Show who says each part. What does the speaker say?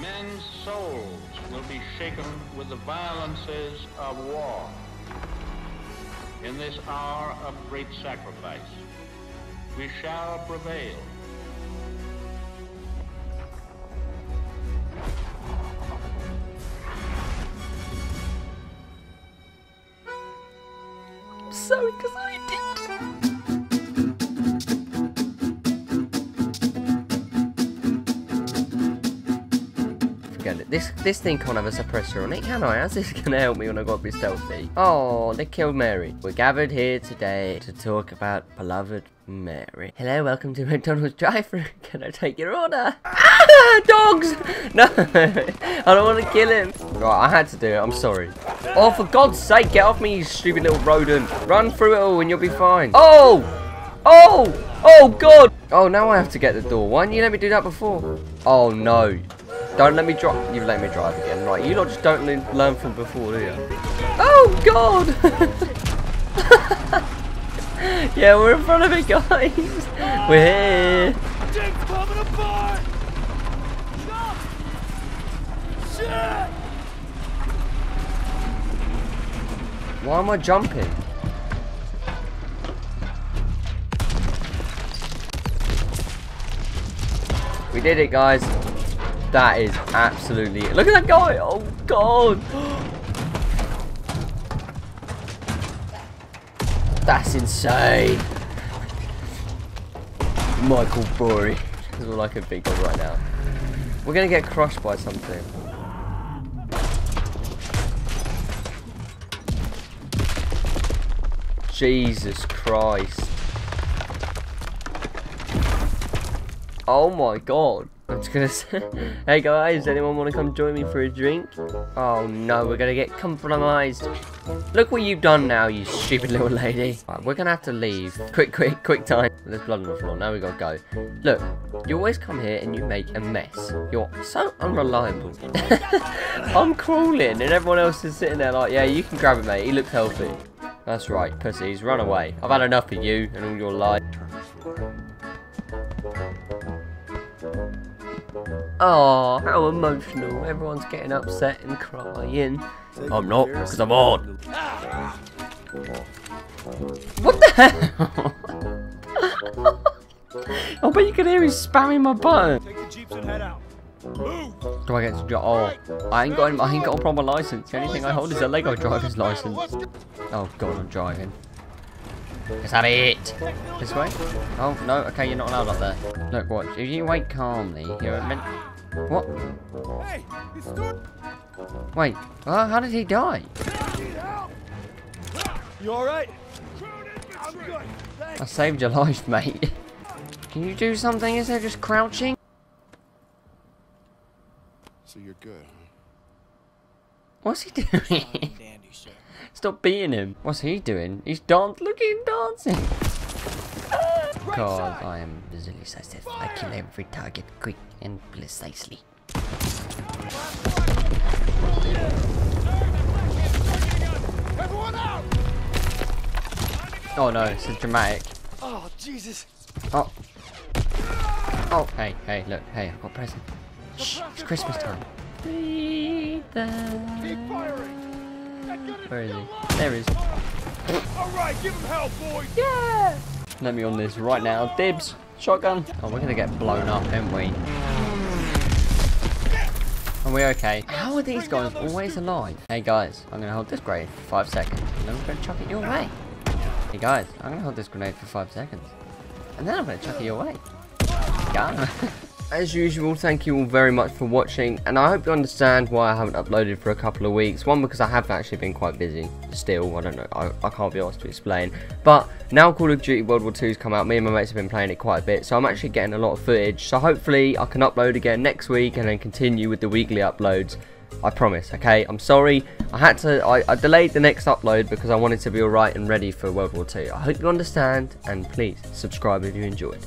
Speaker 1: Men's souls will be shaken with the violences of war. In this hour of great sacrifice, we shall prevail.
Speaker 2: I'm sorry, because I did. This this thing can't have a suppressor on it, can I? How's this gonna help me when I got to be stealthy? Oh, they killed Mary. We're gathered here today to talk about beloved Mary. Hello, welcome to McDonald's drive-thru. Can I take your order? Ah, dogs! No, I don't want to kill him. Right, I had to do it. I'm sorry. Oh, for God's sake, get off me, you stupid little rodent. Run through it all and you'll be fine. Oh! Oh! Oh, God! Oh, now I have to get the door. Why didn't you let me do that before? Oh, no. Don't let me drive. You've let me drive again. Right, you lot just don't le- learn from before, do you? Oh, God! yeah, we're in front of it, guys. We're here.
Speaker 3: Thing's coming apart! Shit!
Speaker 2: Why am I jumping? We did it, guys. That is absolutely... Look at that guy! Oh, God! That's insane! Michael Burry. That's all I can think of right now. We're gonna get crushed by something. Jesus Christ. Oh my god. I'm just gonna say, hey guys, anyone want to come join me for a drink? Oh no, we're gonna get compromised. Look what you've done now, you stupid little lady. Right, we're gonna have to leave. Quick, quick, quick time. There's blood on the floor, now we gotta go. Look, you always come here and you make a mess. You're so unreliable. I'm crawling and everyone else is sitting there like, yeah, you can grab it mate, he looks healthy. That's right, pussies, run away. I've had enough of you and all your lies. Oh, how emotional. Everyone's getting upset and crying. I'm not, because I'm on. What the hell? I bet you can hear him spamming my button.
Speaker 3: Take the jeeps and head out.
Speaker 2: Do I get to drive? Oh, I ain't got, I ain't got a proper license. The only thing I hold is a Lego driver's license. Oh god, I'm driving. Let's have it. This way? Oh no, okay, you're not allowed up there. Look, watch. If you wait calmly, you're min- What?
Speaker 3: Hey!
Speaker 2: Wait. How did he die?
Speaker 3: You alright? I'm good. Thanks.
Speaker 2: I saved your life, mate. Can you do something instead of just crouching?
Speaker 4: So you're good, huh?
Speaker 2: What's he doing? Stop beating him. What's he doing? He's dancing. Look at him dancing. God, I am visually sensitive. I kill every target quick and precisely. Oh no, this is dramatic.
Speaker 3: Oh, Jesus.
Speaker 2: Oh. Oh, hey, hey, look, hey, I've got a present. Shh, it's Christmas time.
Speaker 3: Keep firing.
Speaker 2: Where is he? There he is.
Speaker 3: All right, give him hell, boys.
Speaker 2: Let me on this right now. Dibs. Shotgun. Oh, we're gonna get blown up, aren't we? Are we okay? How are these guys always alive? Hey guys, I'm gonna hold this grenade for five seconds, and then I'm gonna chuck it your way. Hey guys, I'm gonna hold this grenade for five seconds, and then I'm gonna chuck it your way. Gun. As usual, thank you all very much for watching, and I hope you understand why I haven't uploaded for a couple of weeks. One, because I have actually been quite busy. Still, I don't know, I, I can't be asked to explain. But now Call of Duty World War II's come out, me and my mates have been playing it quite a bit, so I'm actually getting a lot of footage. So hopefully I can upload again next week and then continue with the weekly uploads. I promise, okay? I'm sorry. I had to, I, I delayed the next upload because I wanted to be alright and ready for World War II. I hope you understand, and please subscribe if you enjoyed.